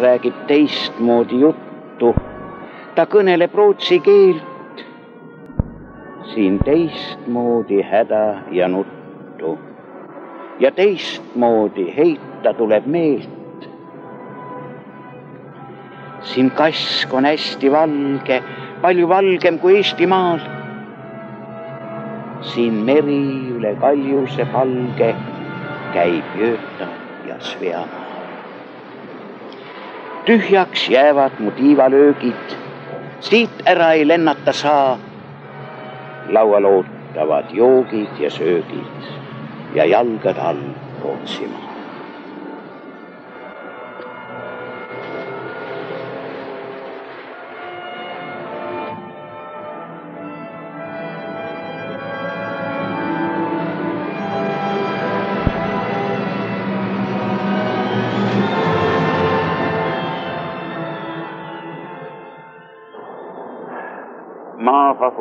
räägib teistmoodi juttu, ta kõneleb rootsi keelt. siin teistmoodi häda ja nuttu ja teistmoodi heita tuleb meelt. siin kask on hästi valge, palju valgem kui Eestimaal. siin meri üle kaljuse palge käib Göta ja Sveamaa tühjaks jäävad mu tiivalöögid, siit ära ei lennata saa. laual ootavad joogid ja söögid ja jalgade all Rootsimaa.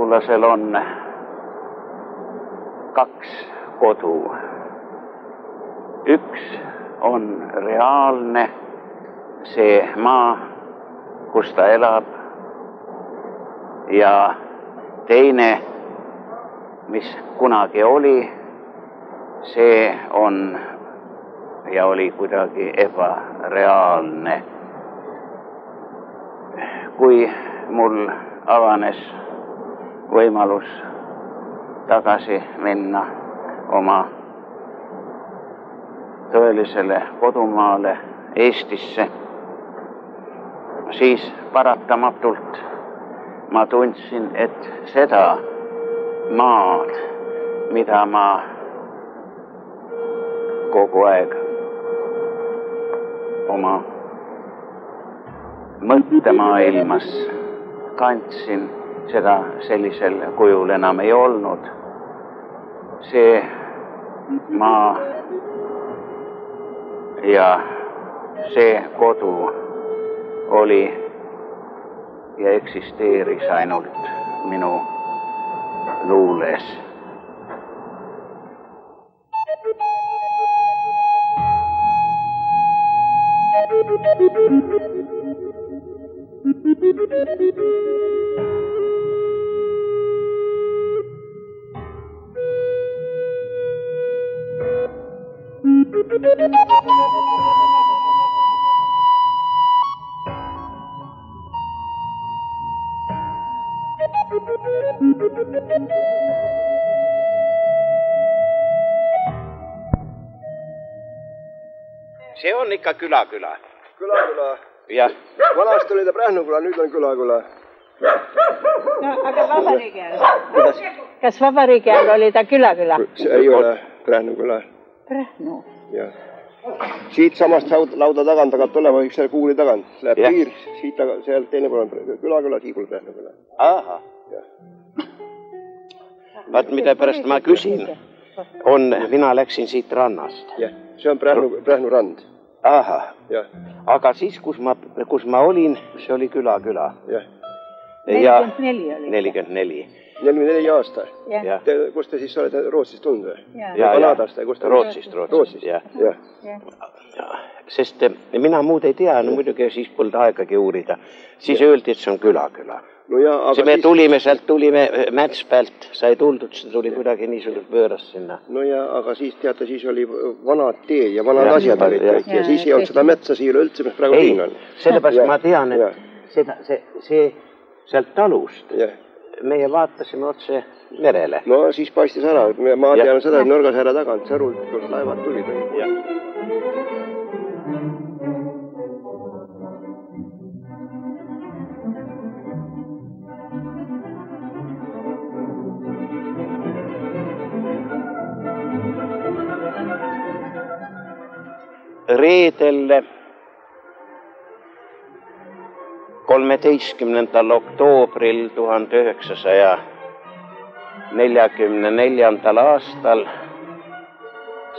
Maapagulasel on kaks kodu. üks on reaalne, see maa, kus ta elab. ja teine, mis kunagi oli, see on ja oli kuidagi ebareaalne. kui mul avanes võimalus tagasi minna oma tõelisele kodumaale Eestisse, siis paratamatult ma tundsin, et seda maad, mida ma kogu aeg oma mõttemaailmas kandsin seda sellisel kujul enam ei olnud. see maa ja see kodu oli ja eksisteeris ainult minu luules see on ikka küla-küla. küla-küla. jah. vanasti oli ta Prähnu küla, nüüd on küla-küla. no aga vabariigi ajal? kas vabariigi ajal oli ta küla-küla? see ei ole Prähnu küla. Prähnu. jah. siitsamast lauda tagant hakkab tulema üks selle kuuli tagant, läheb Jah. piir, siit taga, seal teine pool on küla-küla, siit pool Prähnu küla. ahah. vaat mida pärast ma küsin, on, mina läksin siit rannast. jah, see on Prähnu, Prähnu rand. Ahah, aga siis, kus ma, kus ma olin, see oli jah. ja nelikümmend neli oli. nelikümmend neli, nelikümmend neli aasta. Te, kust te siis olete Rootsist tulnud või? ja, Ja- Kanadast või kust te? Rootsist, Rootsist, jah. sest eh, mina muud ei tea, no muidugi siis polnud aegagi uurida. siis öeldi, et see on küla-küla. no ja, aga see me siis, tulime sealt, tulime eh, Mätspäält, sai tuldud, see tuli kuidagi niisugune pööras sinna. no ja, aga siis teate, siis oli vanad teed ja vanad asjad olid kõik ja Ja, siis ei olnud seda metsa siia üleüldse, mis praegu ei siin on., sellepärast Jah, ma tean, et seda, see, see sealt talust jah, meie vaatasime otse merele. no siis paistis ära, ma Jah. tean seda, et nurgasääre tagant särult, kus laevad tulid. reedel, kolmeteistkümnendal oktoobril tuhande üheksasaja neljakümne neljandal aastal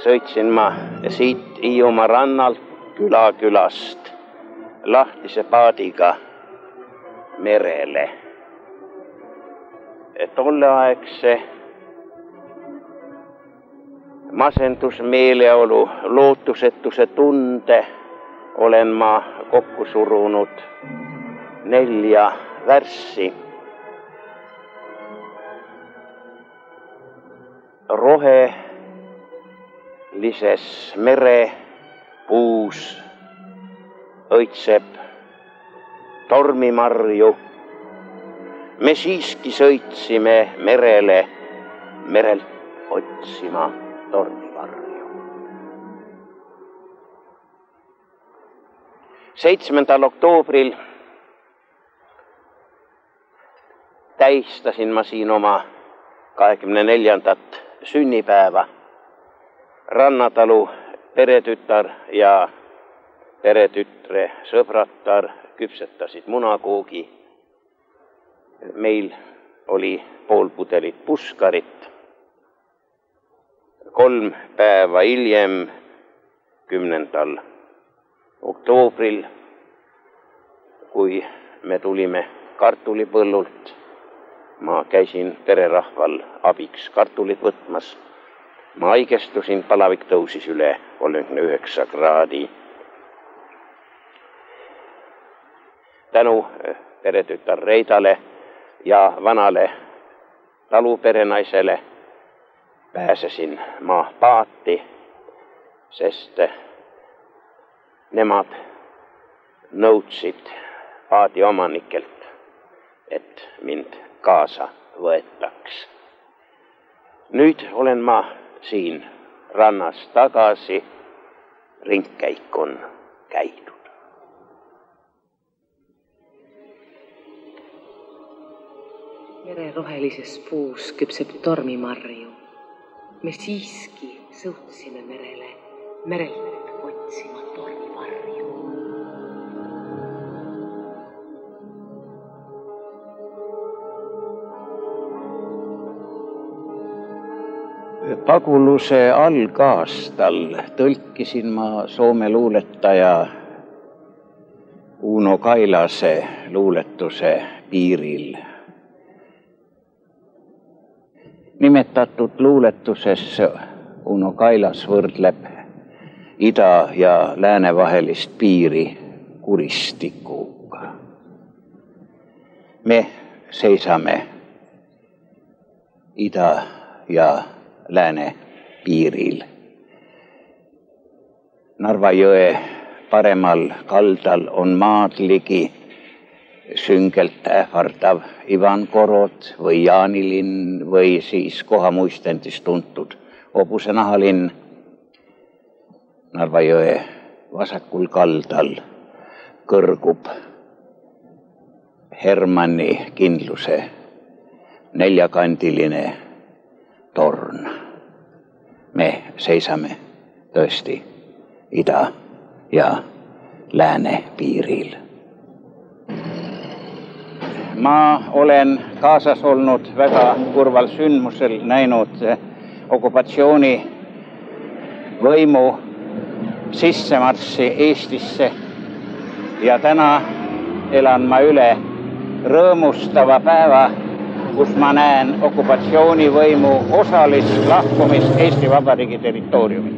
sõitsin ma siit Hiiumaa rannalt küla-külast lahtise paadiga merele. tolleaegse masendusmeeleolu, lootusetuse tunde olen ma kokku surunud nelja värssi. rohelises merepuus õitseb tormimarju. me siiski sõitsime merele, merelt otsima tormivarju. seitsmendal oktoobril tähistasin ma siin oma kahekümne neljandat sünnipäeva. rannatalu peretütar ja peretütre sõbratar küpsetasid munakoogi. meil oli pool pudelit puskarit. kolm päeva hiljem, kümnendal oktoobril, kui me tulime kartulipõllult, ma käisin pererahval abiks kartulit võtmas. ma haigestusin, palavik tõusis üle kolmekümne üheksa kraadi tänu eh, peretütar Reidale ja vanale taluperenaisele pääsesin ma paati, sest eh, nemad nõudsid paadi omanikelt, et mind kaasa võetaks. nüüd olen ma siin rannas tagasi, ringkäik on käidud. mererohelises puus küpseb tormimarju. me siiski sõutsime merele, merelt otsima tormivarju. Paguluse algaastal tõlkisin ma Soome luuletaja Uno Kailase luuletuse Piiril nimetatud luuletuses Uno Kailas võrdleb ida ja lääne vahelist piiri kuristikuga. me seisame ida ja lääne piiril. Narva jõe paremal kaldal on maad ligi süngelt ähvardav Ivan Korot või Jaanilinn või siis kohamuistendis tuntud hobuse nahalinn. Narva jõe vasakul kaldal kõrgub Hermanni kindluse neljakandiline torn. me seisame tõesti ida ja lääne piiril ma olen kaasas olnud väga kurval sündmusel, näinud okupatsioonivõimu sissemarssi Eestisse ja täna elan ma üle rõõmustava päeva, kus ma näen okupatsioonivõimu osalist lahkumist Eesti Vabariigi territooriumilt.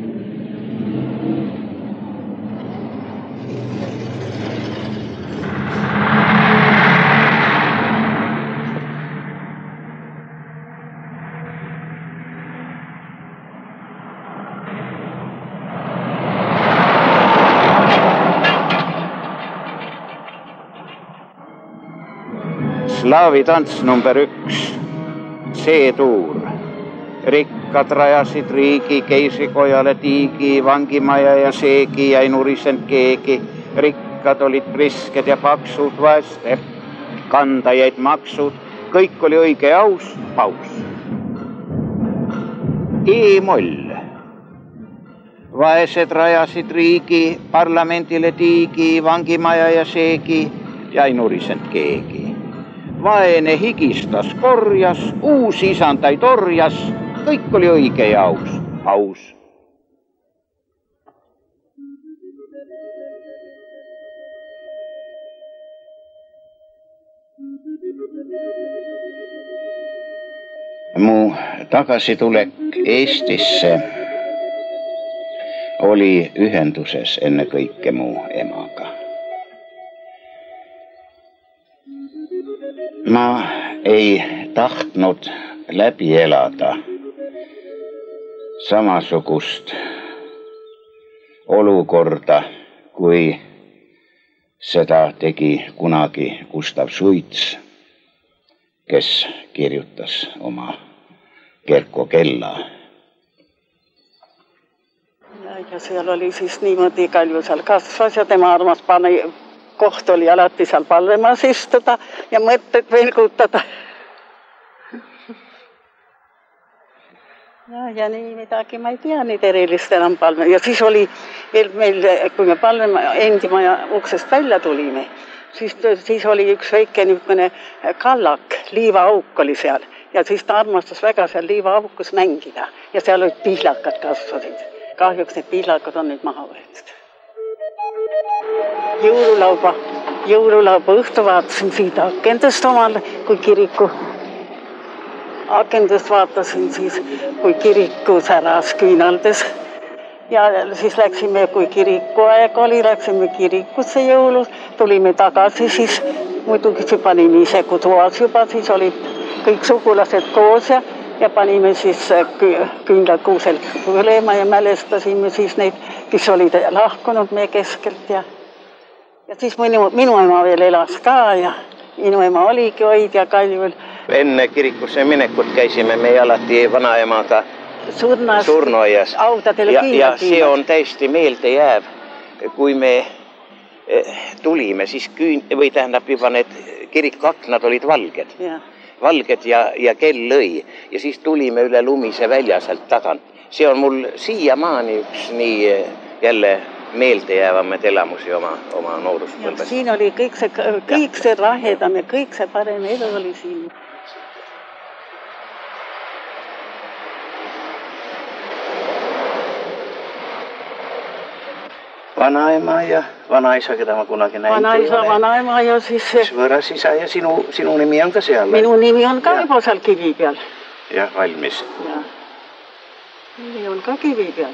Slaavi tants number üks, C-tuur. rikkad rajasid riigi, keisrikojale tiigi, vangimaja ja seegi ei nurisenud keegi. rikkad olid prisked ja paksud, vaeste kanda jäid maksud, kõik oli õige ja aus, paus. E-moll. vaesed rajasid riigi, parlamendile tiigi, vangimaja ja seegi ja ei nurisenud keegi vaene higistas, korjas, uusi isandaid orjas, kõik oli õige ja aus, aus. mu tagasitulek Eestisse oli ühenduses ennekõike mu emaga. Ma ei tahtnud läbi elada samasugust olukorda, kui seda tegi kunagi Gustav Suits, kes kirjutas oma Kerko Kella. Ja seal oli siis niimoodi, Kalju seal kasvas ja tema armas pani, koht oli alati seal palvemas istuda ja mõtteid vilgutada. ja, ja nii midagi ma ei tea nüüd erilist enam palve ja siis oli veel meil, kui me palvema endimaja uksest välja tulime, siis, siis oli üks väike niisugune kallak, liivaauk oli seal ja siis ta armastas väga seal liivaaukus mängida ja seal olid pihlakad kasvasid kahjuks need piilakud on nüüd maha võetud. Jõululauba, jõululauba õhtu vaatasin siit akendest omal kui kiriku. akendest vaatasin siis, kui kiriku säras küünaldes ja siis läksime, kui kirikuaeg oli, läksime kirikusse jõulus, tulime tagasi, siis muidugi panime ise toas juba, siis olid kõik sugulased koos ja ja panime siis äh, küünlad kuusel põlema ja mälestasime siis neid, kes olid lahkunud meie keskelt ja ja siis minu, minu ema veel elas ka ja minu ema oligi hoidja Kaljul. enne kirikusse minekut käisime me alati vanaemaga surnas, surnuaias. haudadele ja, ja see on täiesti meeldejääv, kui me eh, tulime, siis küün- või tähendab juba need kiriku aknad olid valged. Valged ja, ja kell lõi. Ja siis tulime üle lumise välja sealt tagant. see on mul siiamaani üks nii eh, jälle meeldejäävamaid elamusi oma, oma nooruspõlves. siin oli kõik see, kõik see rahedam ja kõik see parem elu oli siin vanaema ja vanaisa, keda ma kunagi näinud vanaisa, vanaema ja siis. siis võõras isa ja sinu, sinu nimi on ka seal. minu nimi on ka ja. juba seal kivi peal. jah, valmis. jah, nimi on ka kivi peal.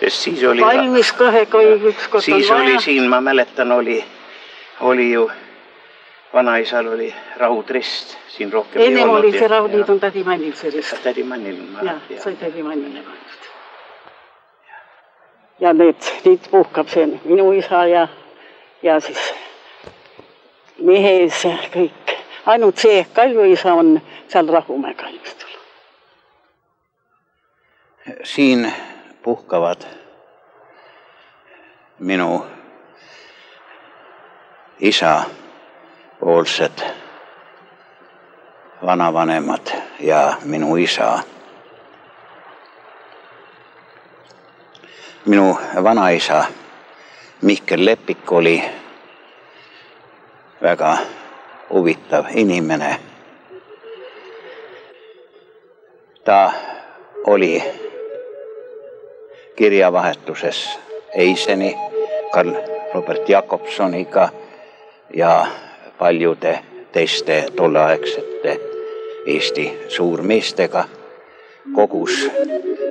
Sest siis oli. valmis kohe, kui ükskord vaja. siis oli siin, ma mäletan, oli, oli ju vanaisal oli raudrist siin rohkem. ennem oli see Raudliit on tädi Mannil see rist. tädi Mannil. jah, see oli tädi Mannile pandud ja nüüd, nüüd puhkab see minu isa ja, ja siis mehes ja kõik. ainult see Kalju isa on seal Rahumäe kalmistul. siin puhkavad minu isa poolsed vanavanemad ja minu isa minu vanaisa Mihkel Lepik oli väga huvitav inimene. ta oli kirjavahetuses Eiseni, Karl Robert Jakobsoniga ja paljude teiste tolleaegsete Eesti suurmeestega, kogus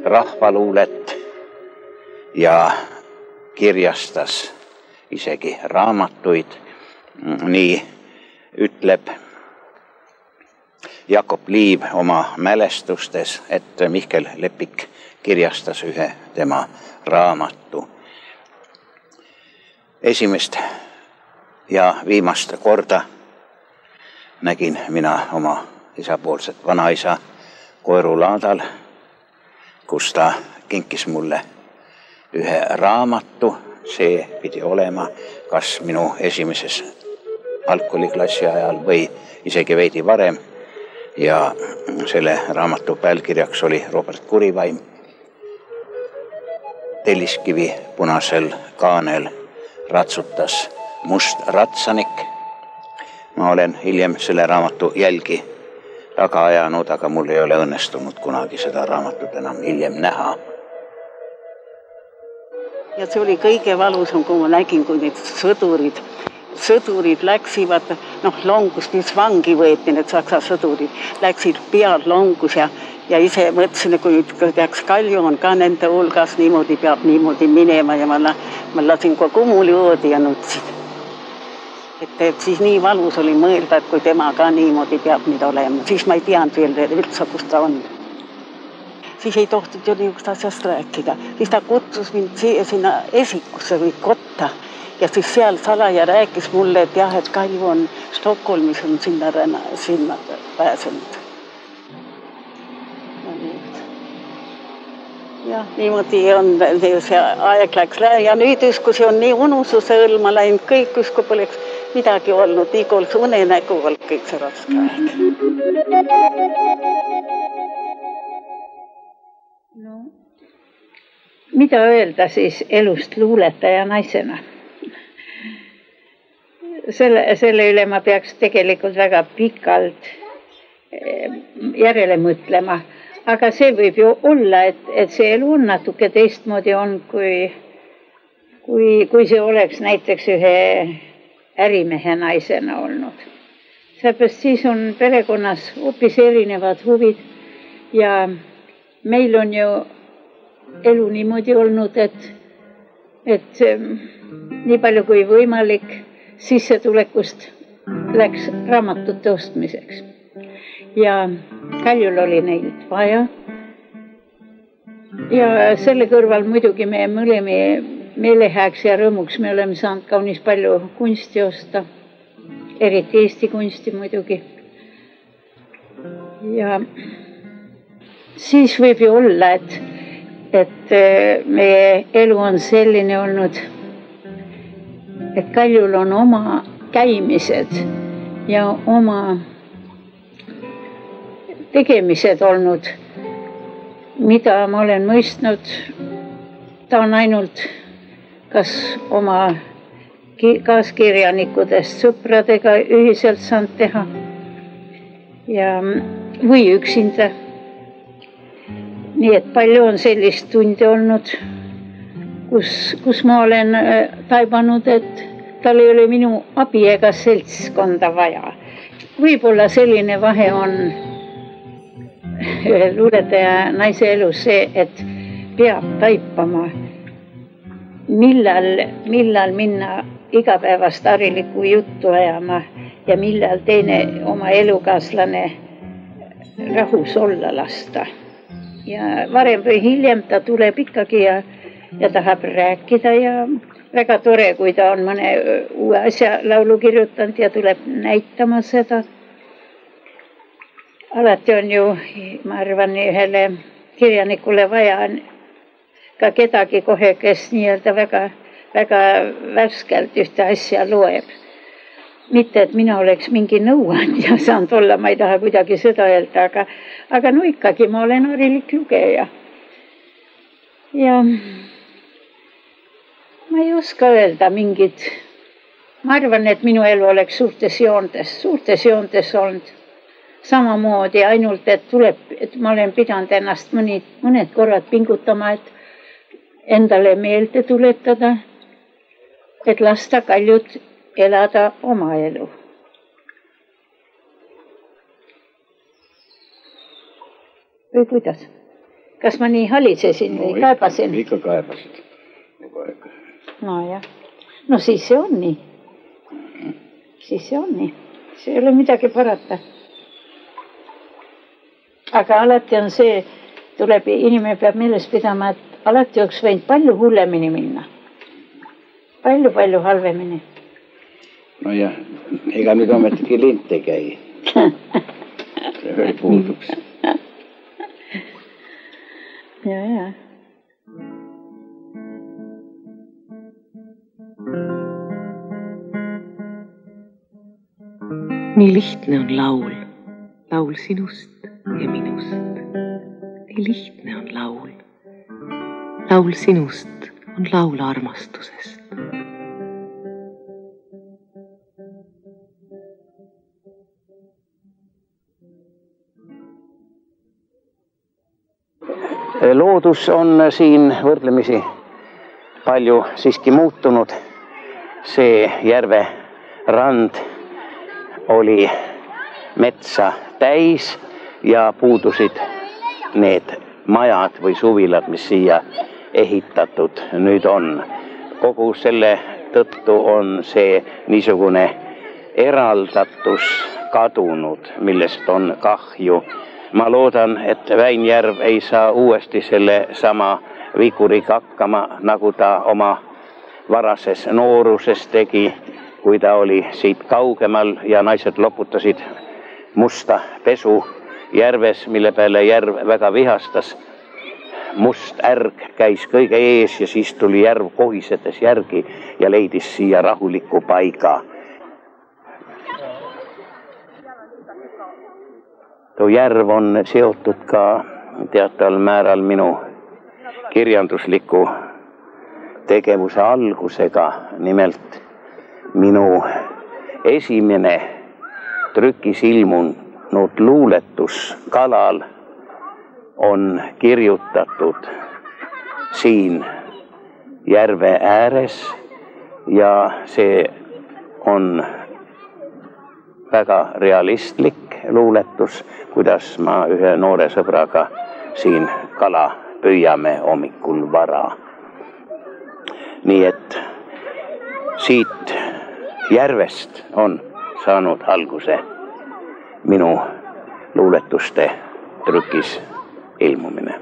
rahvaluulet ja kirjastas isegi raamatuid. nii ütleb Jakob Liiv oma mälestustes, et Mihkel Lepik kirjastas ühe tema raamatu. esimest ja viimast korda nägin mina oma isapoolset vanaisa koerulaadal, kus ta kinkis mulle ühe raamatu, see pidi olema kas minu esimeses algkooliklassi ajal või isegi veidi varem. ja selle raamatu pealkirjaks oli Robert Kurivaim. Telliskivi punasel kaanel ratsutas must ratsanik. ma olen hiljem selle raamatu jälgi taga ajanud, aga mul ei ole õnnestunud kunagi seda raamatut enam hiljem näha ja see oli kõige valusam, kui ma nägin, kui need sõdurid sõdurid läksivad, noh, longus, mis vangi võeti, need saksa sõdurid, läksid pead longus ja, ja ise mõtlesin, kui teaks, Kalju on ka nende hulgas, niimoodi peab niimoodi minema ja ma, ma lasin kogu kummuli voodi ja nutsin. et, et siis nii valus oli mõelda, et kui tema ka niimoodi peab nüüd olema, siis ma ei teadnud veel üldse, kus ta on siis ei tohtinud ju niisugust asjast rääkida. siis ta kutsus mind siia sinna esikusse või kotta ja siis seal salaja rääkis mulle, et jah, et Kalju on Stockholmis on sinna, sinna pääsenud. jah, niimoodi on, see aeg läks ja nüüd justkui see on nii unustuse hõlma läinud, kõik justkui poleks midagi olnud, nii kui oleks unenägu olnud kõik see raske aeg no mida öelda siis elust luuletaja naisena? Selle, selle üle ma peaks tegelikult väga pikalt eh, järele mõtlema, aga see võib ju olla, et, et see elu on natuke teistmoodi on, kui, kui, kui see oleks näiteks ühe ärimehe naisena olnud. sellepärast siis on perekonnas hoopis erinevad huvid ja meil on ju elu niimoodi olnud, et, et nii palju kui võimalik sissetulekust läks raamatute ostmiseks. ja Kaljul oli neid vaja. ja selle kõrval muidugi meie mõlemi meelehääks ja rõõmuks me oleme saanud kaunis palju kunsti osta, eriti Eesti kunsti muidugi. ja siis võib ju olla, et, et äh, meie elu on selline olnud, et Kaljul on oma käimised ja oma tegemised olnud, mida ma olen mõistnud. ta on ainult kas oma kaaskirjanikudest sõpradega ühiselt saanud teha ja, või üksinda nii et palju on sellist tundi olnud, kus, kus ma olen äh, taibanud, et tal ei ole minu abi ega seltskonda vaja. võib-olla selline vahe on luuletaja naise elus see, et peab taipama, millal, millal minna igapäevast harilikku juttu ajama ja millal teine oma elukaaslane rahus olla lasta ja varem või hiljem ta tuleb ikkagi ja, ja tahab rääkida ja väga tore, kui ta on mõne uue asja laulu kirjutanud ja tuleb näitama seda. alati on ju, ma arvan, ühele kirjanikule vaja ka kedagi kohe, kes nii-öelda väga, väga värskelt ühte asja loeb mitte, et mina oleks mingi nõuandja saanud olla, ma ei taha kuidagi seda öelda, aga, aga no ikkagi ma olen harilik lugeja. ja ma ei oska öelda mingit, ma arvan, et minu elu oleks suurtes joontes, suurtes joontes olnud samamoodi, ainult et tuleb, et ma olen pidanud ennast mõni, mõned korrad pingutama, et endale meelde tuletada, et lasta kaljud elada oma elu. või kuidas? kas ma nii halisesin no, või kaebasin? ikka kaebasid kogu aeg. Nojah, no siis see on nii. siis see on nii, see ei ole midagi parata. aga alati on see, tuleb, inimene peab meeles pidama, et alati oleks võinud palju hullemini minna palju,. palju-palju halvemini nojah, ega nüüd ometigi lint ei käi. see veel puuduks. ja, ja. Nii lihtne on laul, laul sinust ja minust. nii lihtne on laul, laul sinust on laul armastusest loodus on siin võrdlemisi palju siiski muutunud. see järve rand oli metsa täis ja puudusid need majad või suvilad, mis siia ehitatud nüüd on. kogu selle tõttu on see niisugune eraldatus kadunud, millest on kahju. ma loodan, et Väinjärv ei saa uuesti sellesama viguriga hakkama, nagu ta oma varases nooruses tegi, kui ta oli siit kaugemal ja naised loputasid musta pesu järves, mille peale järv väga vihastas. must ärg käis kõige ees ja siis tuli järv kohisedes järgi ja leidis siia rahuliku paiga. too järv on seotud ka teataval määral minu kirjandusliku tegevuse algusega, nimelt minu esimene trükis ilmunud luuletus Kalal on kirjutatud siin järve ääres ja see on väga realistlik luuletus, kuidas ma ühe noore sõbraga siin kala püüame hommikul vara. nii et siit järvest on saanud alguse minu luuletuste trükis ilmumine.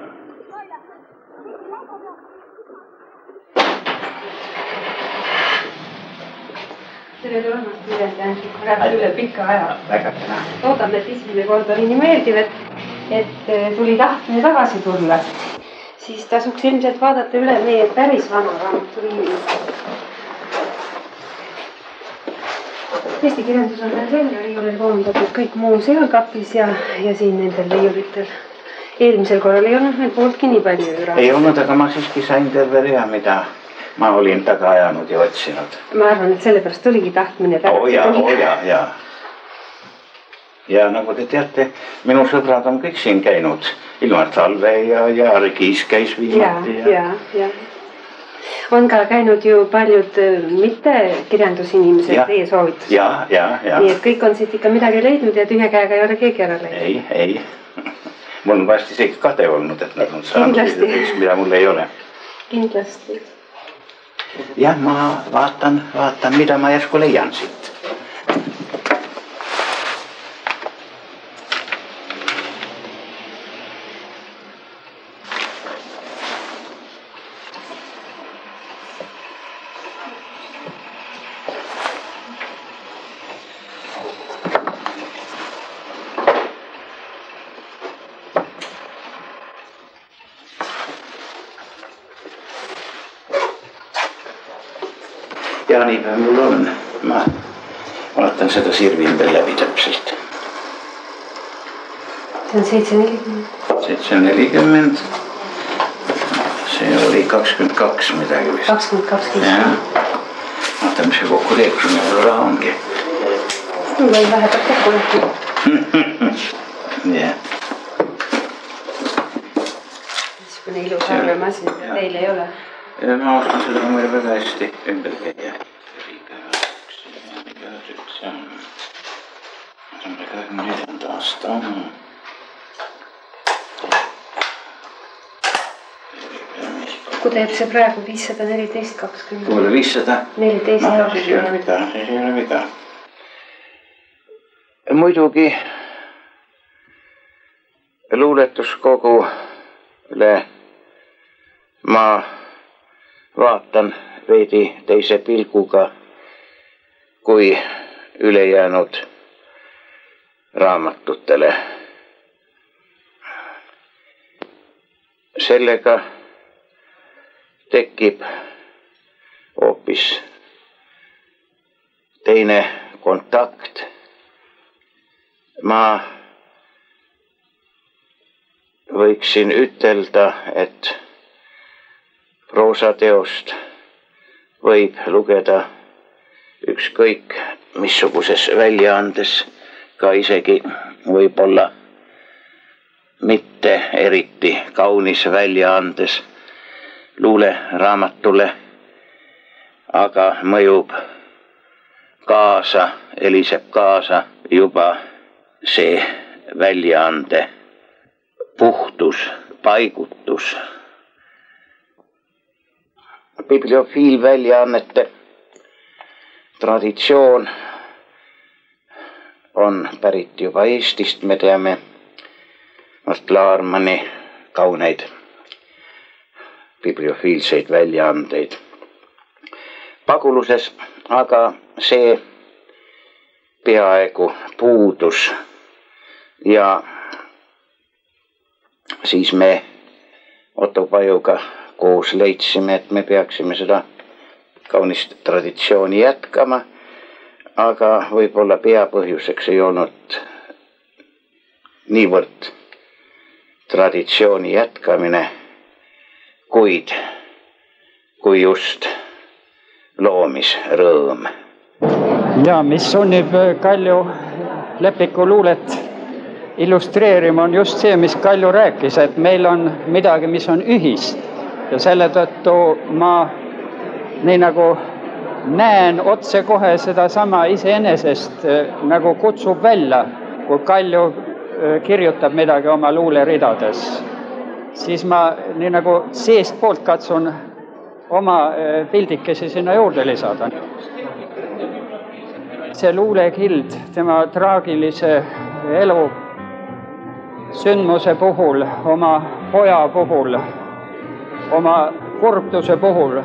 tere tulemast, Viljan, räägime üle pika aja. väga kena. loodame, et esimene kord oli nii meeldiv, et, et eh, tuli tahtmine tagasi tulla. siis tasuks ilmselt vaadata üle meie päris vana raamatuliini. Eesti kirjandus on selja riiulil koondatud, kõik muu on seal kapis ja, ja siin nendel riiulitel. eelmisel korral ei olnud meil pooltki nii palju ju ei olnud, aga ma siiski sain terve rea, mida ma olin taga ajanud ja otsinud. ma arvan, et sellepärast tuligi tahtmine oo oh, ja, oo ja, ja. ja nagu te teate, minu sõbrad on kõik siin käinud. Ilmar Talve ja, ja Regis käis ja, viimati ja, ja on ka käinud ju paljud äh, mittekirjandusinimesed Jah. teie soovitusel. ja, ja, ja. nii et kõik on siit ikka midagi leidnud ja tühja käega ei ole keegi ära läinud. ei, ei. mul on vast isegi kade olnud, et nad on saanud midagi, mida mul ei ole. kindlasti. jah, ma vaatan, vaatan, mida ma järsku leian siit. jaanipäev mul on, ma vaatan seda sirvi ümber läbi täpselt. see on seitse nelikümmend. seitse nelikümmend. see oli kakskümmend kaks midagi vist. kakskümmend kaks viis. vaata, mis see kokku teeb, kui meil raha ongi. mul oli vahepeal kokku nähtud. jah, niisugune ilus arvemasin, teil ei ole. ma oskan seda muidu väga hästi ümber käia. kahekümne aasta. kokku teeb see praegu viissada neliteist kakskümmend. kuule, viissada neliteist no siis ei ole kakskümmend. viga, siis ei ole viga. muidugi luuletuskogule ma vaatan veidi teise pilguga kui ülejäänud raamatutele. sellega tekib hoopis teine kontakt. ma võiksin ütelda, et proosateost võib lugeda ükskõik missuguses väljaandes, ka isegi võib-olla mitte eriti kaunis väljaandes luuleraamatule, aga mõjub kaasa, heliseb kaasa juba see väljaande puhtus, paigutus. bibliofiilväljaannete traditsioon on pärit juba Eestist, me teame Mart Laarmani kauneid bibliofiilseid väljaandeid. paguluses aga see peaaegu puudus ja siis me Otto Pajuga koos leidsime, et me peaksime seda kaunist traditsiooni jätkama. Aga võib-olla peapõhjuseks ei olnud niivõrd traditsiooni jätkamine, kuid kui just loomisrõõm. ja mis sunnib Kalju Lepiku luulet illustreerima, on just see, mis Kalju rääkis, et meil on midagi, mis on ühist ja selle tõttu ma nii nagu näen otsekohe sedasama iseenesest nagu kutsub välja, kui Kalju kirjutab midagi oma luuleridades, siis ma nii nagu seestpoolt katsun oma pildikesi sinna juurde lisada. see luulekild tema traagilise elu sündmuse puhul, oma poja puhul, oma kurbtuse puhul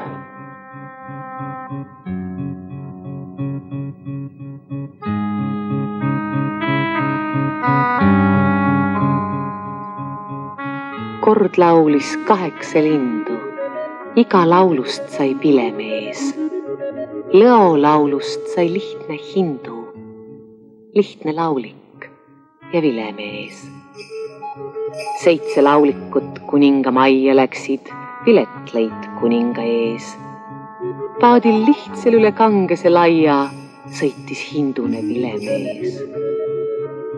kord laulis kaheksa lindu, iga laulust sai pilemees. lõolaulust sai lihtne hindu, lihtne laulik ja vilemees. seitse laulikut kuninga majja läksid, pilet leid kuninga ees. paadil lihtsal üle kangese laia sõitis hindune vilemees.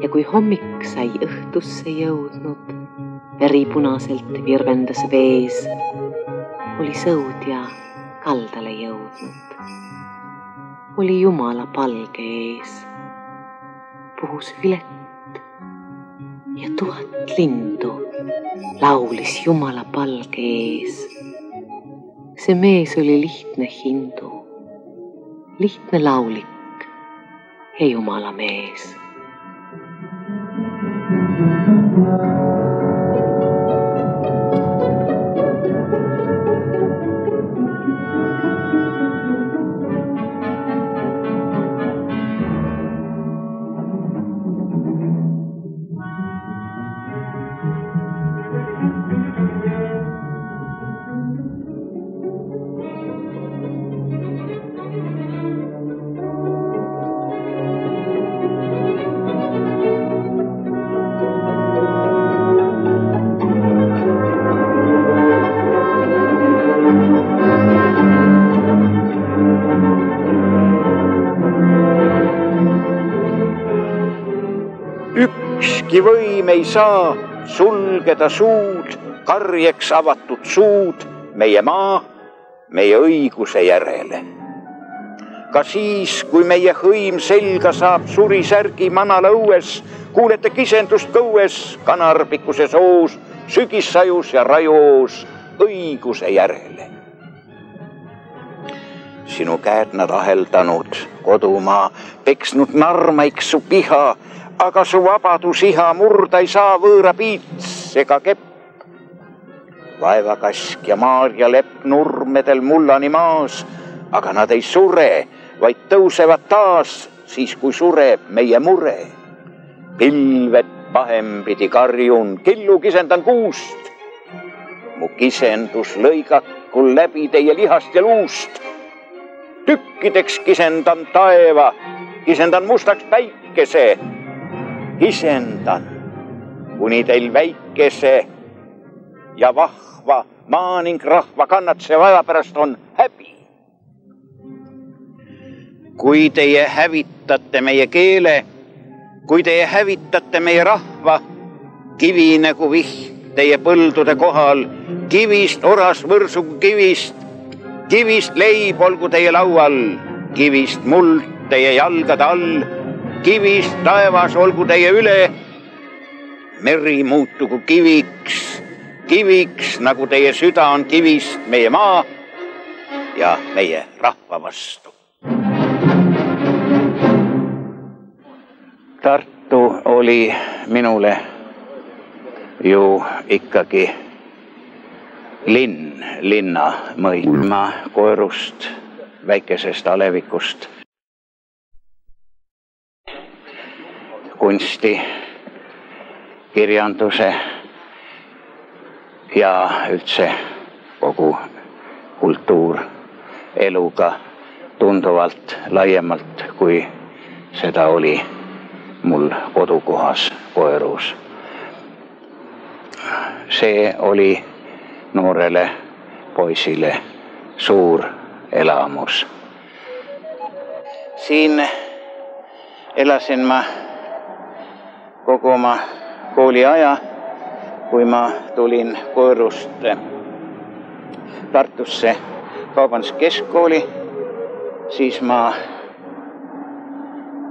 ja kui hommik sai õhtusse jõudnud veri punaselt virvendas vees, oli sõudja kaldale jõudnud. oli Jumala palge ees, puhus vilet ja tuhat lindu laulis Jumala palge ees. see mees oli lihtne hindu, lihtne laulik ja Jumala mees ükski võim ei saa sulgeda suud, karjeks avatud suud meie maa, meie õiguse järele. ka siis, kui meie hõim selga saab surisärgi manala õues, kuulete kisendust kõues, kanarpikkuse soos, sügissajus ja rajoos õiguse järele. sinu käed nad aheldanud, kodumaa, peksnud narmaiks su piha aga su vabadusiha murda ei saa võõra piits ega kepp. vaevakask ja maarja lepp nurmedel mullani maas, aga nad ei sure, vaid tõusevad taas siis, kui sureb meie mure. pilved pahempidi karjun, killu kisendan kuust. mu kisendus lõigakul läbi teie lihast ja luust. tükkideks kisendan taeva, kisendan mustaks päikese isendan, kuni teil väikese ja vahva maa ning rahva kannatuse vaeva pärast on häbi. kui teie hävitate meie keele, kui teie hävitate meie rahva, kivi nagu vihm teie põldude kohal, kivist oras võrsugu kivist, kivist leib olgu teie laual, kivist muld teie jalgade all. Kivist taevas olgu teie üle. meri muutugu kiviks, kiviks nagu teie süda on kivist meie maa ja meie rahva vastu. Tartu oli minule ju ikkagi linn, linna mõõtma koerust, väikesest alevikust. Kunsti, kirjanduse ja üldse kogu kultuureluga tunduvalt laiemalt, kui seda oli mul kodukohas Koerus. see oli noorele poisile suur elamus. siin elasin ma kogu oma kooliaja, kui ma tulin Koerust Tartusse kaubanduskeskkooli, siis ma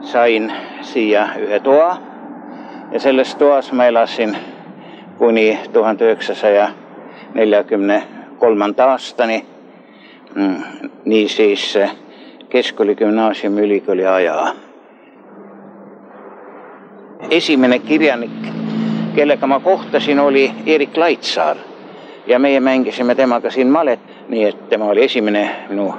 sain siia ühe toa ja selles toas ma elasin kuni tuhande üheksasaja neljakümne kolmanda aastani. niisiis keskkooli, gümnaasiumi, ülikooli aja. Esimene kirjanik, kellega ma kohtasin, oli Erik Laitsaar ja meie mängisime temaga siin malet, nii et tema oli esimene minu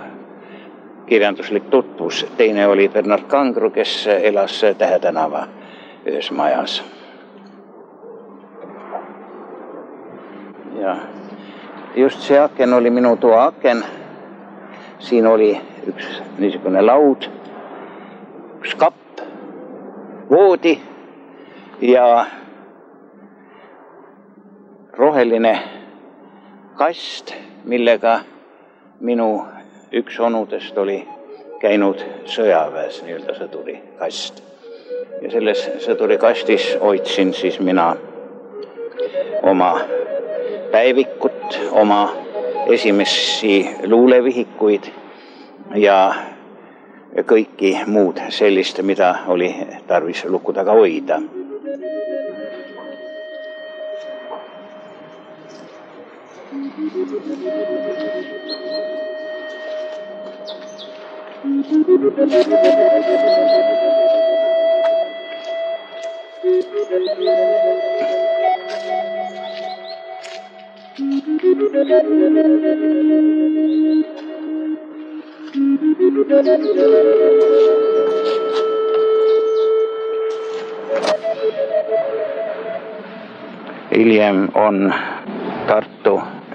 kirjanduslik tutvus, teine oli Bernard Kangro, kes elas Tähe tänava ühes majas. ja just see aken oli minu toa aken. siin oli üks niisugune laud, üks kapp, voodi ja roheline kast, millega minu üks onudest oli käinud sõjaväes, nii-öelda sõdurikast. ja selles sõdurikastis hoidsin siis mina oma päevikut, oma esimesi luulevihikuid ja kõiki muud sellist, mida oli tarvis luku taga hoida. Hiljem on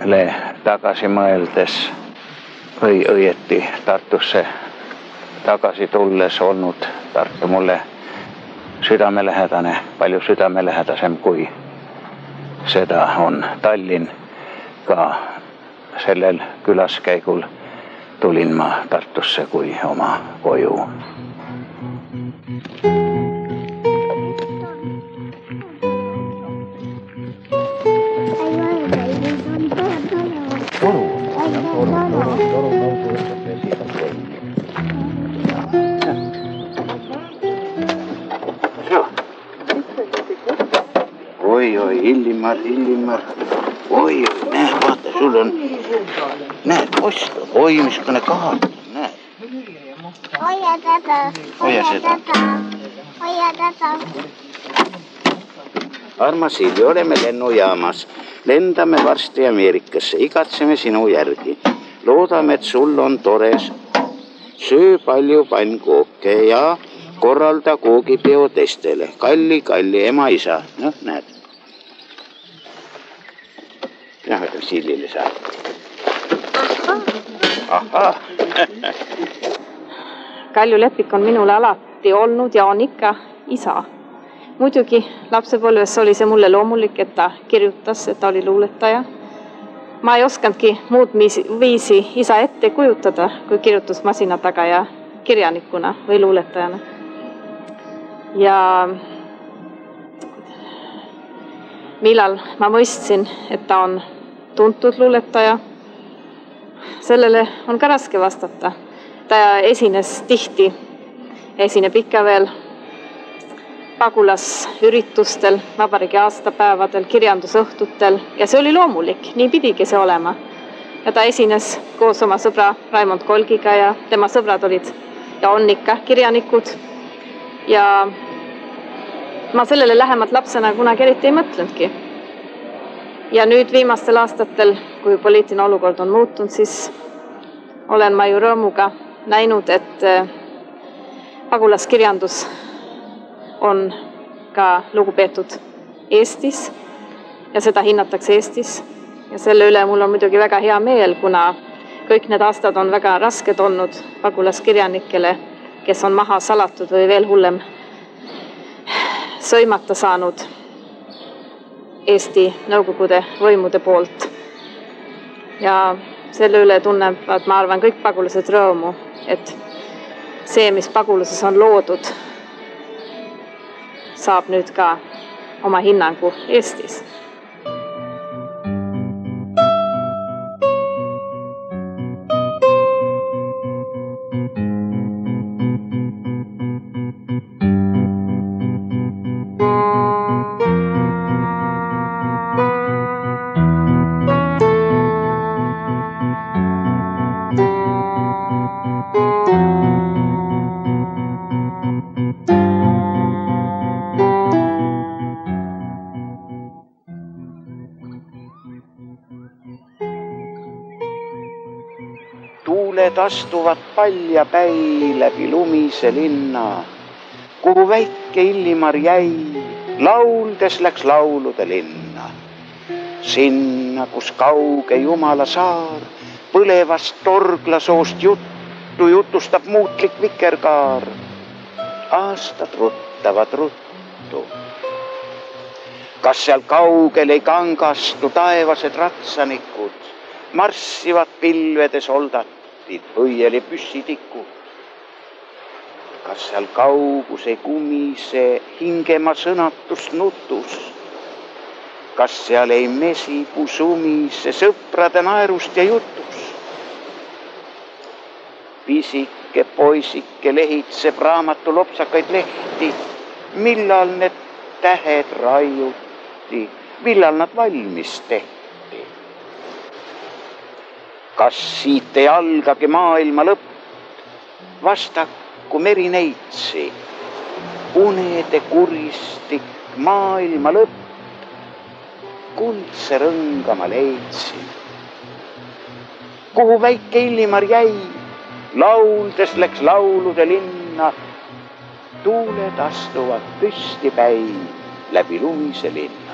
Tartule tagasi mõeldes või õieti Tartusse tagasi tulles olnud Tartu mulle südamelähedane, palju südamelähedasem kui seda on Tallinn. ka sellel külaskäigul tulin ma Tartusse kui oma koju. Toru, toru, toru, toru kaudu võtab vesi ka koju. oi, oi, Illimar, Illimar, oi, näed, vaata, sul on, näed, post, oi, missugune kaart, näed. hoia täda, Hoia seda. hoia täda. Armas Silvi, oleme lennujaamas, lendame varsti Ameerikasse, igatseme sinu järgi. loodame, et sul on tores. söö palju pannkooke ja korralda koogipeo teistele. kalli, kalli ema-isa, noh, näed. mina ütlen Sillile saata. ahah Kalju Lepik on minule alati olnud ja on ikka isa. Muidugi lapsepõlves oli see mulle loomulik, et ta kirjutas, et ta oli luuletaja. ma ei osanudki muud viisi, isa ette kujutada, kui kirjutusmasina taga ja kirjanikuna või luuletajana. ja millal ma mõistsin, et ta on tuntud luuletaja, sellele on ka raske vastata ta esines tihti esineb ikka veel pagulasüritustel, vabariigi aastapäevadel, kirjandusõhtutel ja see oli loomulik, nii pidigi see olema. ja ta esines koos oma sõbra Raimond Kolgiga ja tema sõbrad olid ja on ikka kirjanikud. ja ma sellele lähemalt lapsena kunagi eriti ei mõtlenudki. ja nüüd viimastel aastatel, kui poliitiline olukord on muutunud, siis olen ma ju rõõmuga näinud, et eh, pagulaskirjandus on ka lugupeetud Eestis ja seda hinnatakse Eestis. ja selle üle mul on muidugi väga hea meel, kuna kõik need aastad on väga rasked olnud pagulaskirjanikele, kes on maha salatud või veel hullem, sõimata saanud Eesti Nõukogude võimude poolt. ja selle üle tunnevad, ma arvan, kõik pagulased rõõmu, et see, mis paguluses on loodud, saab nüüd ka oma hinnangu Eestis astuvad paljapäi läbi lumise linna, kuhu väike Illimar jäi, lauldes läks laulude linna. sinna, kus kauge Jumala saar põlevast torglasoost juttu jutustab muutlik vikerkaar. aastad ruttavad ruttu. kas seal kaugel ei kangastu taevased ratsanikud, marssivad pilvedes oldatid, õieli püssitikud. kas seal kaugus ei kumise hingema sõnatust nutus? kas seal ei mesipu sumise sõprade naerust ja jutus? pisike poisike lehitseb raamatu lopsakaid lehti. millal need tähed raiuti, millal nad valmis tehti? Kas siit ei algagi maailma lõpp? vastaku meri neitsi, unede kuristik, maailma lõpp kuldse rõnga ma leidsin. kuhu väike Illimar jäi, lauldes läks laulude linna. tuuled astuvad püstipäi läbi lumise linna.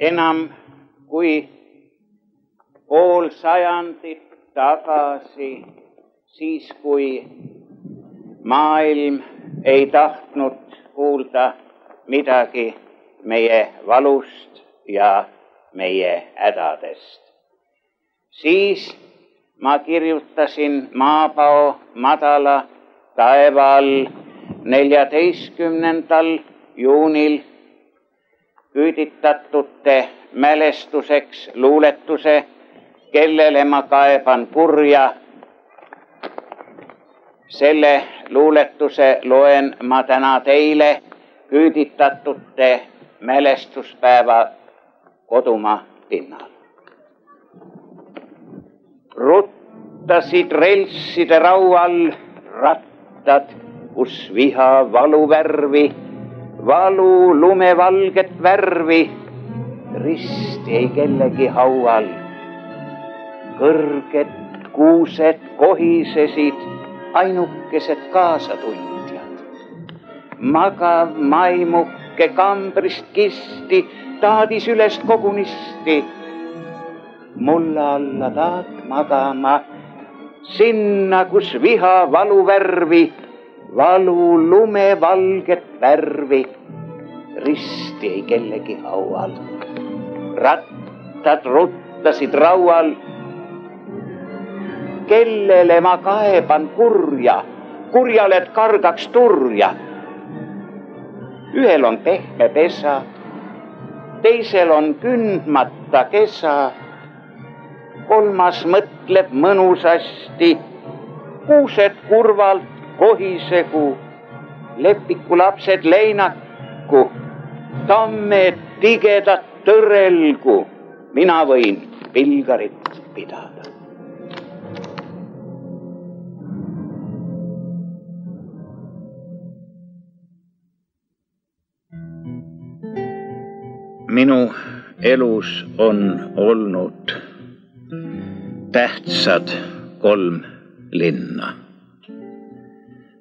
Enam kui pool sajandit tagasi, siis kui maailm ei tahtnud kuulda midagi meie valust ja meie hädadest. siis ma kirjutasin maapao madala taeva all neljateistkümnendal juunil küüditatute mälestuseks luuletuse, kellele ma kaeban kurja. selle luuletuse loen ma täna teile küüditatute mälestuspäeva kodumaa pinnal. ruttasid relsside raual rattad, kus viha valuvärvi valu lumevalget värvi risti ei kellegi haual. kõrged kuused kohisesid, ainukesed kaasatundjad. magav maimuke kambrist kisti, taadis ülest kogunisti. mulla alla taad magama. sinna, kus viha valuvärvi, valu lumevalget värvi risti ei kellegi haual. rattad ruttasid raual. kellele ma kaeban kurja, kurjale, et kargaks turja. ühel on pehme pesa, teisel on kündmata kesa. kolmas mõtleb mõnusasti, kuused kurvalt kohisegu, lepiku lapsed leinaku tammed tigedad tõrelgu, mina võin pilgarit pidada. minu elus on olnud tähtsad kolm linna.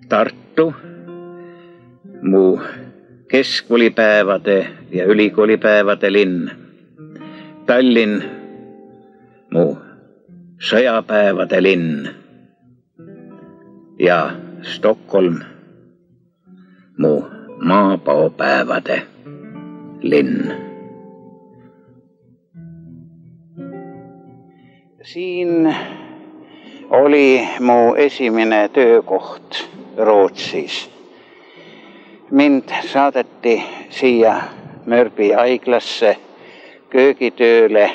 Tartu, mu keskkoolipäevade ja ülikoolipäevade linn. Tallinn, mu sõjapäevade linn. ja Stockholm, mu maapaopäevade linn. siin oli mu esimene töökoht Rootsis mind saadeti siia Mörbi haiglasse köögitööle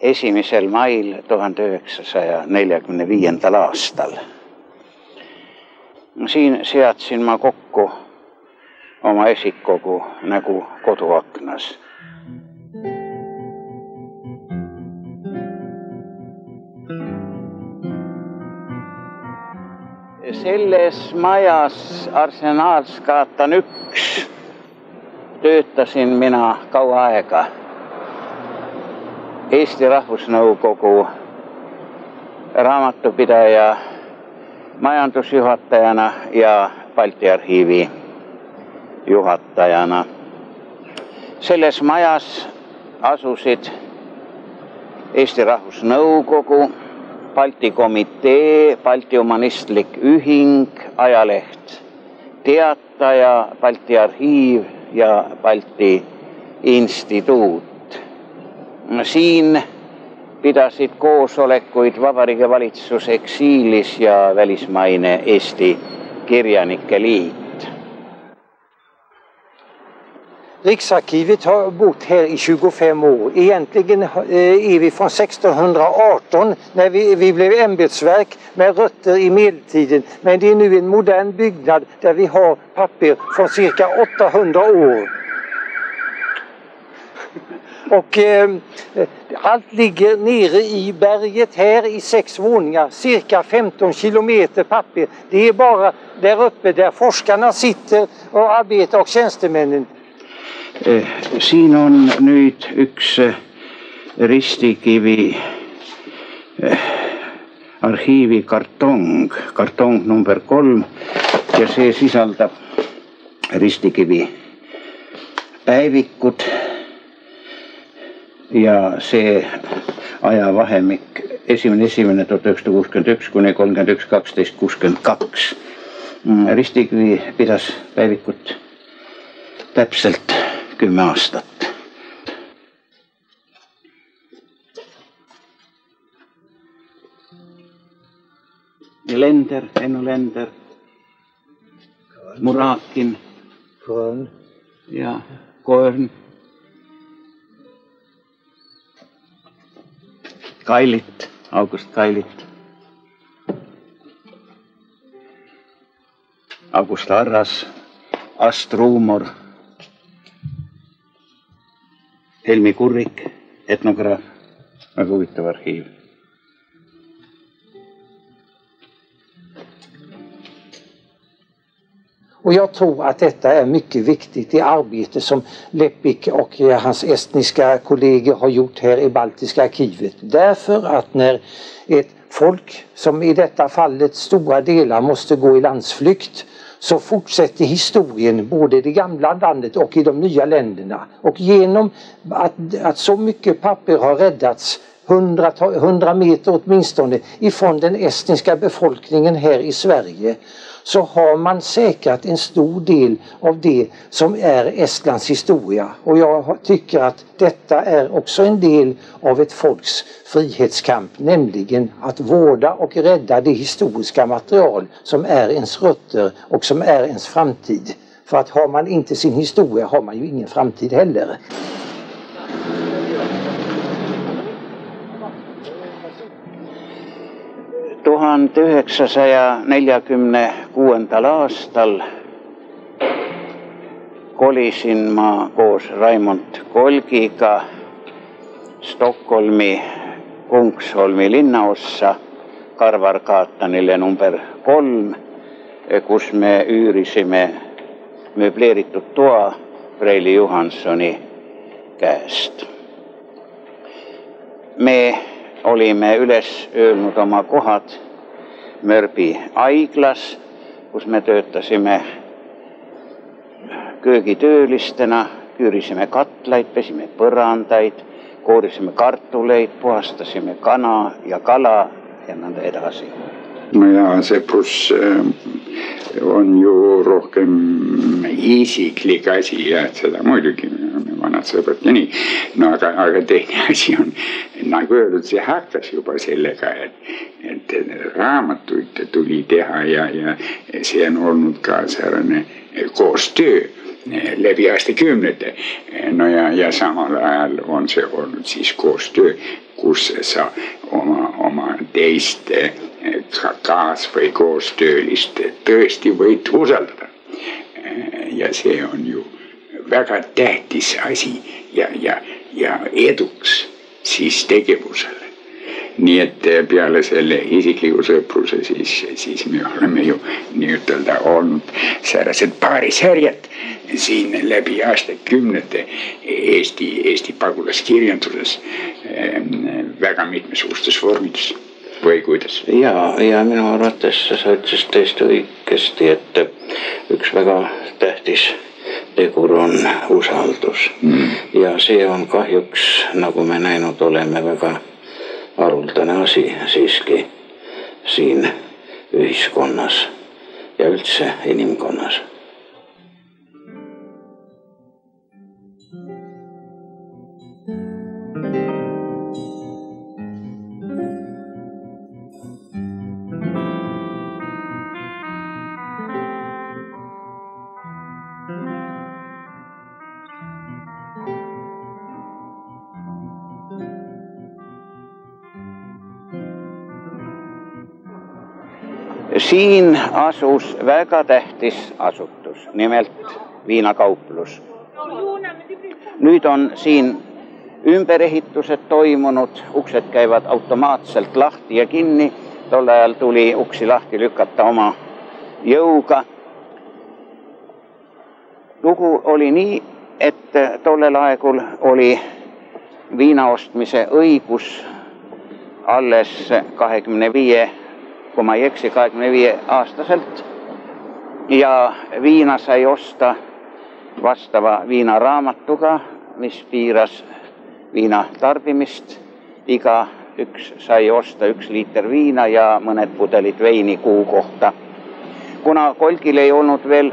esimesel mail tuhande üheksasaja neljakümne viiendal aastal. siin seadsin ma kokku oma esikogu nagu koduaknas selles majas Arsenaalskaatan üks töötasin mina kaua aega Eesti Rahvusnõukogu raamatupidaja majandusjuhatajana ja Balti Arhiivi juhatajana. selles majas asusid Eesti Rahvusnõukogu Balti Komitee, Balti Humanistlik Ühing, ajaleht Teataja, Balti Arhiiv ja Balti Instituut. siin pidasid koosolekuid Vabariigi Valitsus eksiilis ja välismaine Eesti Kirjanike Liit. Riksarkivet har bott här i 25 år. Egentligen eh, är vi från 1618 när vi, vi blev ämbetsverk med rötter i medeltiden. Men det är nu en modern byggnad där vi har papper från cirka 800 år. Och eh, allt ligger nere i berget här i sex våningar, cirka 15 kilometer papper. Det är bara där uppe där forskarna sitter och arbetar och tjänstemännen. Eh, siin on nüüd üks eh, ristikivi eh, arhiivi kartong, kartong number kolm ja see sisaldab ristikivi päevikud. ja see ajavahemik esimene, esimene tuhat üheksasada kuuskümmend üks kuni kolmkümmend üks, kaksteist, kuuskümmend kaks. Mm, ristikivi pidas päevikut täpselt 20 aastat. Ja länder, ännu länder. Murakin. Korn. Ja, Korn. Kailit, August Kailit. August Arras, Astrumor. Helmi Kurrik, etnograaf, väga huvitav arhiiv. Och jag tror att detta är mycket viktigt i arbete som Lepik och hans estniska kollegor har gjort här i Baltiska arkivet. Därför att när ett folk, som i detta fallet stora delar måste gå i landsflykt, så fortsätter historien både i det gamla landet och i de nya länderna. Och genom att, att så mycket papper har räddats hundra, hundra meter åtminstone ifrån den estniska befolkningen här i Sverige så har man säkrat en stor del av det som är Estlands historia. Och jag tycker att detta är också en del av ett folks frihetskamp, nämligen att vårda och rädda det historiska material som är ens rötter och som är ens framtid. För att har man inte sin historia har man ju ingen framtid heller. Tuhande üheksasaja neljakümne kuuendal aastal kolisin ma koos Raimond Kolgiga Stockholmi Kungsholmi linnaossa Karvarkaatanile number kolm, kus me üürisime mööbleeritud toa Reili Johansoni käest. me olime üles öelnud oma kohad Mörbi haiglas, kus me töötasime köögitöölistena, küürisime katlaid, pesime põrandaid, koorisime kartuleid, puhastasime kana ja kala ja nõnda edasi. no ja sõprus on ju rohkem isiklik asi ja seda muidugi, me oleme vanad sõbrad ja nii. no aga, aga teine asi on nagu öeldud, see hakkas juba sellega, et, et raamatuid tuli teha ja, ja see on olnud ka säärane koostöö läbi aastakümnete. no ja, ja samal ajal on see olnud siis koostöö, kus sa oma, oma teiste kaas- või koostöölist tõesti võid usaldada. ja see on ju väga tähtis asi ja, ja, ja eduks siis tegevusele. nii et peale selle isikliku sõpruse, siis, siis me oleme ju nii-ütelda olnud säärased paarisärjad siin läbi aastakümnete Eesti, Eesti pagulaskirjanduses väga mitmesugustes vormides või kuidas? ja, ja minu arvates sa ütlesid täiesti õigesti, et üks väga tähtis tegur on usaldus mm. ja see on kahjuks, nagu me näinud oleme, väga haruldane asi siiski siin ühiskonnas ja üldse inimkonnas siin asus väga tähtis asutus, nimelt viinakauplus. nüüd on siin ümberehitused toimunud, uksed käivad automaatselt lahti ja kinni. tol ajal tuli uksi lahti lükata oma jõuga. lugu oli nii, et tollel aegul oli viina ostmise õigus alles kahekümne viie kui ma ei eksi, kahekümne viie aastaselt. ja viina sai osta vastava viinaraamatuga, mis piiras viina tarbimist. igaüks sai osta üks liiter viina ja mõned pudelid veini kuu kohta. kuna kolgil ei olnud veel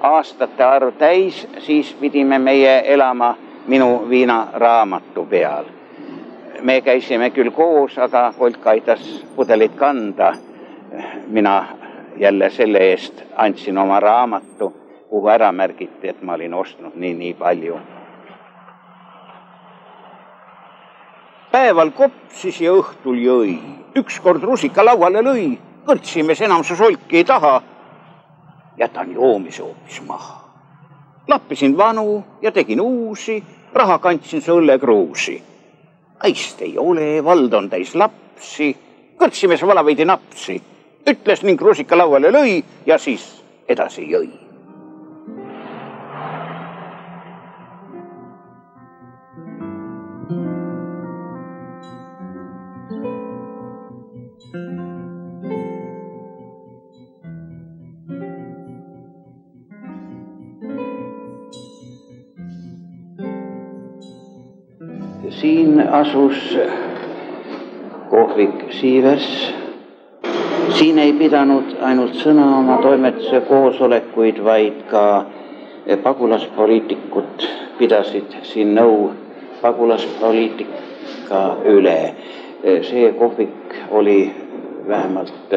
aastate arv täis, siis pidime meie elama minu viinaraamatu peal me käisime küll koos, aga Kolk aitas pudelit kanda. mina jälle selle eest andsin oma raamatu, kuhu ära märgiti, et ma olin ostnud nii, nii palju. päeval kopsis ja õhtul jõi, ükskord rusika lauale lõi, kõrtsimees enam su solki ei taha. jätan joomise hoopis maha. lappisin vanu ja tegin uusi, raha kandsin su õllekruusi naist ei ole, vald on täis lapsi. kõrtsimees vala veidi napsi, ütles ning rusika lauale lõi ja siis edasi jõi. siin asus kohvik Siivers. siin ei pidanud ainult sõna oma toimetuse koosolekuid, vaid ka pagulaspoliitikud pidasid siin nõu pagulaspoliitika üle. see kohvik oli vähemalt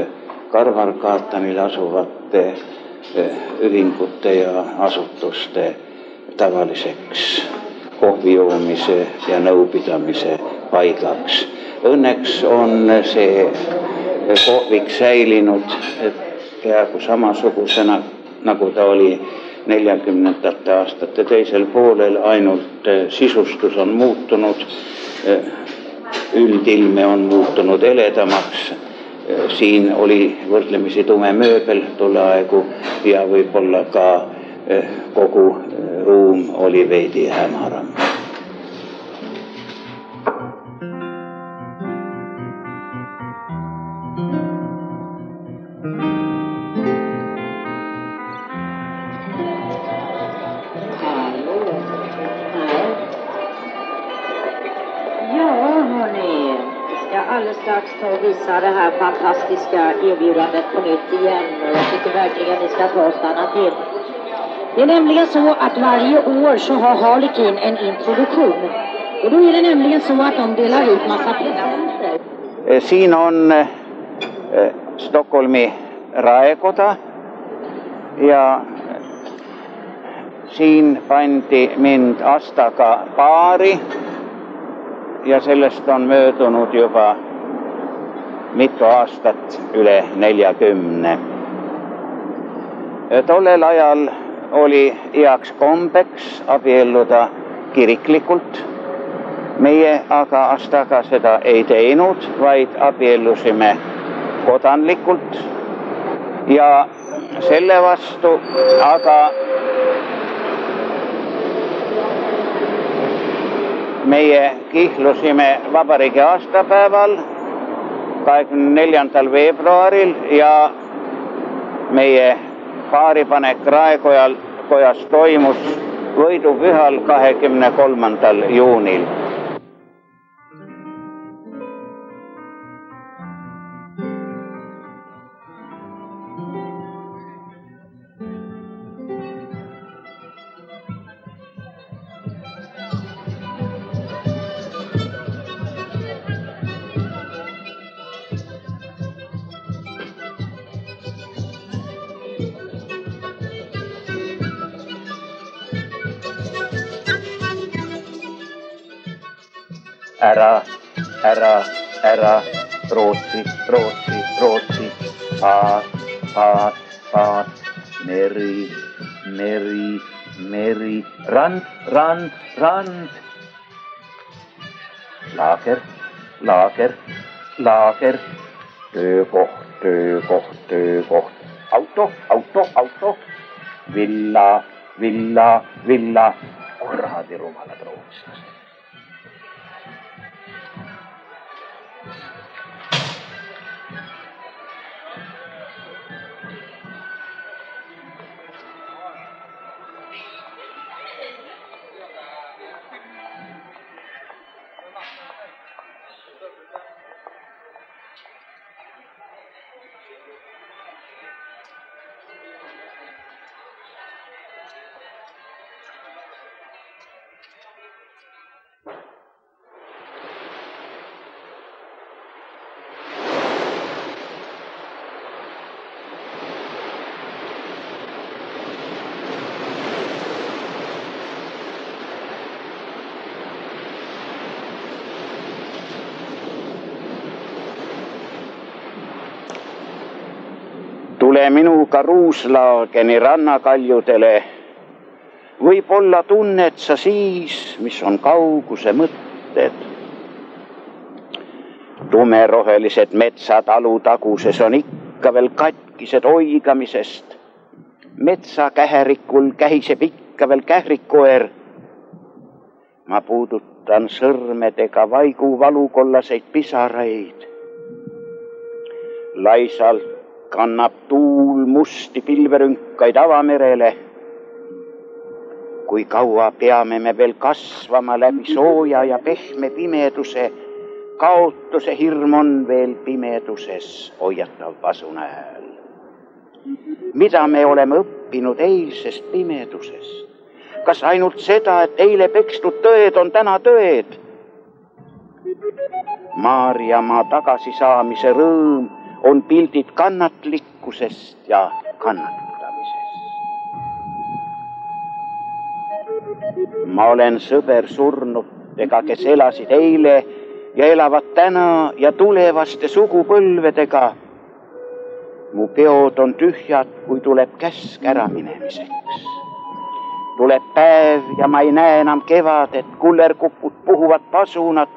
Karvar-Kaatanil asuvate ühingute ja asutuste tavaliseks kohvi joomise ja nõupidamise paigaks. Õnneks on see kohvik säilinud peaaegu samasugusena, nagu ta oli neljakümnendate aastate teisel poolel, ainult sisustus on muutunud. üldilme on muutunud heledamaks. siin oli võrdlemisi tume mööbel tolleaegu ja võib-olla ka kogu ruum oli veidi hämaram. Visa det här fantastiska erbjudandet på nytt igen. Och jag tycker verkligen ni ska ta och stanna till. Det är nämligen så att varje år så har Harlekin en introduktion. Och då är det nämligen så att de delar ut massa presenter. Eh, siin on eh, eh, Stockholmi raekota ja siin pandi mind Astaga paari ja sellest on möödunud juba mitu aastat, üle neljakümne. tollel ajal oli heaks kombeks abielluda kiriklikult. meie aga Astaga seda ei teinud, vaid abiellusime kodanlikult. ja selle vastu aga meie kihlusime vabariigi aastapäeval, kahekümne neljandal veebruaril ja meie paaripanek Raekojal, kojas toimus võidupühal, kahekümne kolmandal juunil. Ära, ära, ära, Rootsi, Rootsi, Rootsi, paat, paat, paat, meri, meri, meri, rand, rand, rand. laager, laager, laager, töökoht, töökoht, töökoht, auto, auto, auto, villa, villa, villa, kuradi rumalad rootslased. Tule minuga Ruuslaageni rannakaljudele. võib-olla tunned sa siis, mis on kauguse mõtted. tumerohelised metsad alutaguses on ikka veel katkised oigamisest. metsakährikul kähiseb ikka veel kährikkoer. ma puudutan sõrmedega vaigu valukollaseid pisaraid. laisalt kannab tuul musti pilverünkaid avamerele. kui kaua peame me veel kasvama läbi sooja ja pehme pimeduse, kaotuse hirm on veel pimeduses hoiatav pasuna hääl. mida me oleme õppinud eilsest pimedusest? kas ainult seda, et eile pekstud tõed on täna tõed? Maarjamaa tagasisaamise rõõm on pildid kannatlikkusest ja kannatamisest. ma olen sõber surnutega, kes elasid eile ja elavad täna ja tulevaste sugupõlvedega. mu peod on tühjad, kui tuleb käsk äraminemiseks. tuleb päev ja ma ei näe enam kevadet, kullerkupud puhuvad pasunat,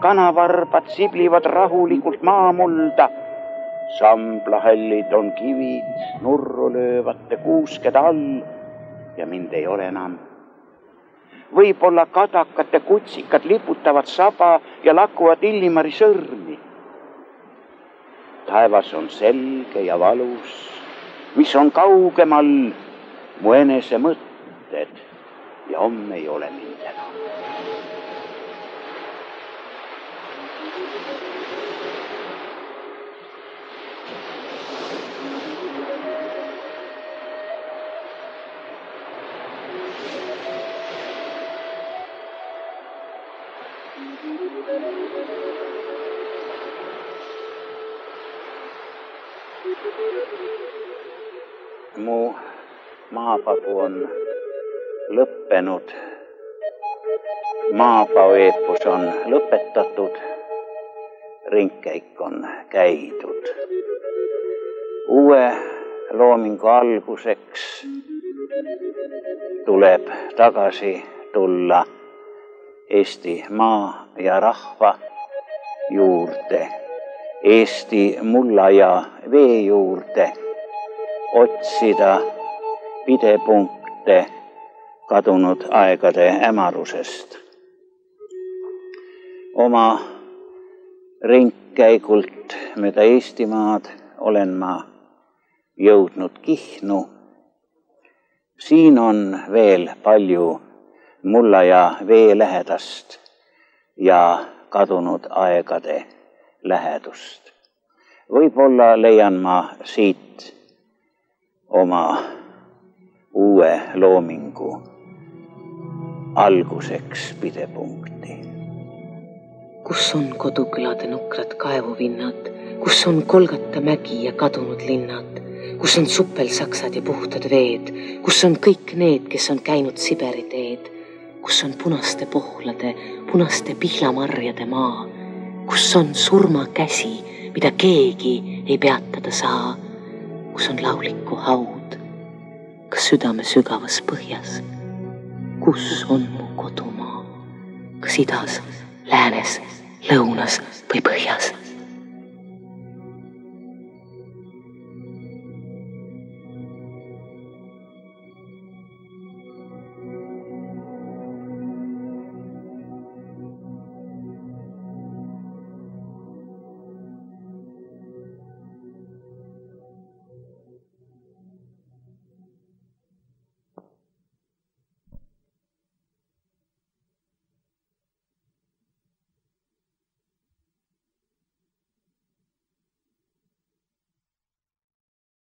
kanavarbad siblivad rahulikult maamulda. Samblahallid on kivid nurru löövate kuuskede all ja mind ei ole enam võib-olla kadakad ja kutsikad liputavad saba ja lakuvad Illimari sõrmi. taevas on selge ja valus, mis on kaugemal mu enese mõtted ja homme ei ole mind mu maapadu on lõppenud. maapaeepus on lõpetatud. ringkäik on käidud. uue loomingu alguseks tuleb tagasi tulla Eesti maa ja rahva juurde, Eesti mulla ja vee juurde otsida pidepunkte kadunud aegade hämarusest. oma ringkäigult mööda Eestimaad olen ma jõudnud Kihnu. siin on veel palju mulla ja vee lähedast ja kadunud aegade lähedust. võib-olla leian ma siit oma uue loomingu alguseks pidepunkti. kus on kodukülade nukrad kaevuvinnad, kus on Kolgata mägi ja kadunud linnad, kus on supelsaksad ja puhtad veed, kus on kõik need, kes on käinud Siberi teed, kus on punaste pohlade, punaste pihlamarjade maa, kus on surmakäsi, mida keegi ei peatada saa kus on lauliku haud, kas südame sügavas põhjas? kus on mu kodumaa, kas idas, läänes, lõunas või põhjas?